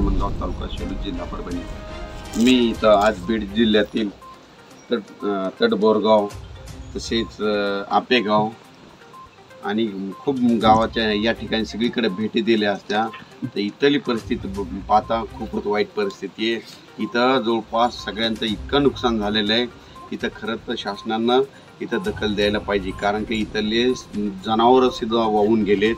धामणगाव तालुका शेलू जिल्हा परभणी. मी इथं आज बीड जिल्ह्यातील तट तट तटबोरगाव तसेच आपेगाव आणि खूप गावाच्या या ठिकाणी सगळीकडे भेटी दिल्या असत्या. तर इथली परिस्थिती पाहता खूपच वाईट परिस्थिती आहे. इथं जवळपास सगळ्यांचं इतकं नुकसान झालेलं आहे इथं खरं तर शासनानं इथं दखल द्यायला पाहिजे. कारण की इथले जनावरं सुद्धा वाहून गेलेत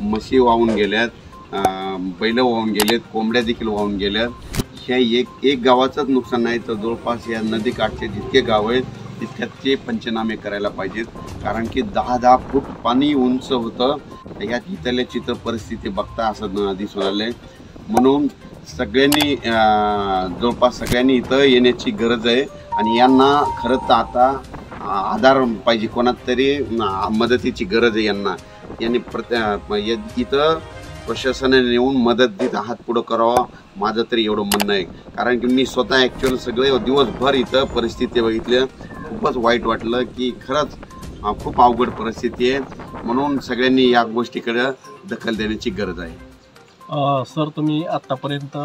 म्हशी वाहून गेल्यात. बैलं वाहून गेलेत कोंबड्या देखील वाहून गेल्यात. ह्या एक एक गावाचंच नुकसान नाही तर जवळपास या नदीकाठचे जितके गाव आहेत तितक्याचे पंचनामे करायला पाहिजेत. कारण की दहा दहा फूट पाणी उंच होतं. ह्यात इथल्या चित्र परिस्थिती बघता असं दिसून आलंय. म्हणून सगळ्यांनी जवळपास सगळ्यांनी इथं येण्याची गरज आहे. आणि यांना खरं तर आता आधार पाहिजे. कोणात तरी मदतीची गरज आहे यांना. यांनी प्रत्ये इथं प्रशासनाने येऊन मदत देत हात पुढं करावा. माझं तरी एवढं म्हणणं आहे. कारण की मी स्वतः ॲक्च्युअल सगळे दिवसभर इथं परिस्थिती बघितली. खूपच वाईट वाटलं की खरंच खूप अवघड परिस्थिती आहे. म्हणून सगळ्यांनी या गोष्टीकडे दखल देण्याची गरज आहे. सर तुम्ही आत्तापर्यंत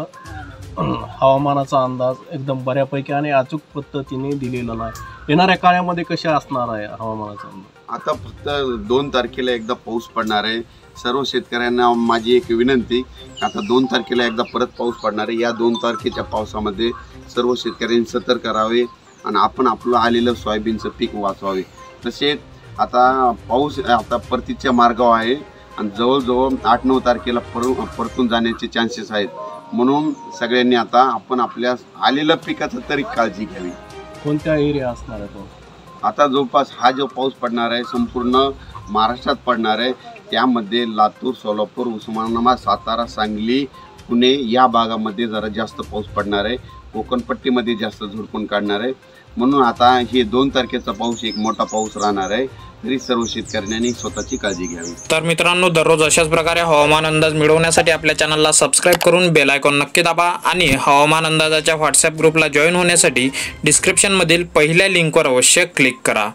हवामानाचा अंदाज एकदम बऱ्यापैकी आणि अचूक पद्धतीने दिलेला नाही. येणाऱ्या काळामध्ये कशा असणार आहे हवामानाचा अंदाज? आता फक्त दोन तारखेला एकदा पाऊस पडणार आहे. सर्व शेतकऱ्यांना माझी एक विनंती आता दोन तारखेला एकदा परत पाऊस पडणार आहे. या दोन तारखेच्या पावसामध्ये सर्व शेतकऱ्यांनी सतर्क राहावे आणि आपण आपलं आलेलं सोयाबीनचं पीक वाचवावे. तसेच आता पाऊस आता परतीच्या मार्गावर आहे आणि जवळजवळ आठ नऊ तारखेला पर परतून जाण्याचे चान्सेस आहेत. म्हणून सगळ्यांनी आता आपण आपल्या आलेलं पिकाचं तरी काळजी घ्यावी. कोणत्या एरिया असणार आहे तो? आता जवळपास हा जो पाऊस पडणार आहे संपूर्ण महाराष्ट्रात पडणार आहे. त्यामध्ये लातूर सोलापूर उस्मानाबाद सातारा सांगली पुणे या भागामध्ये जरा जास्त पाऊस पडणार आहे. कोकणपट्टीमध्ये जास्त झुडपून काढणार आहे. म्हणून आता हे दोन तारखेचा पाऊस एक मोठा पाऊस राहणार आहे. तरी सर्व शेतकऱ्यांनी स्वतःची काळजी घ्यावी. तर मित्रांनो दररोज अशाच प्रकारे हवामान अंदाज मिळवण्यासाठी आपल्या चॅनलला सबस्क्राईब करून बेल आयकॉन नक्की दाबा आणि हवामान अंदाजाच्या व्हॉट्सअप ग्रुपला जॉईन होण्यासाठी डिस्क्रिप्शनमधील पहिल्या लिंकवर अवश्य क्लिक करा.